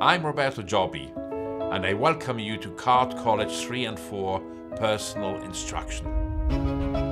I'm Roberto Giobbi, and I welcome you to Card College 3 and 4 Personal Instruction.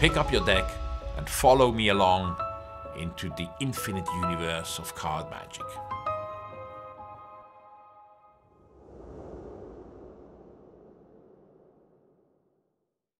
Pick up your deck and follow me along into the infinite universe of card magic.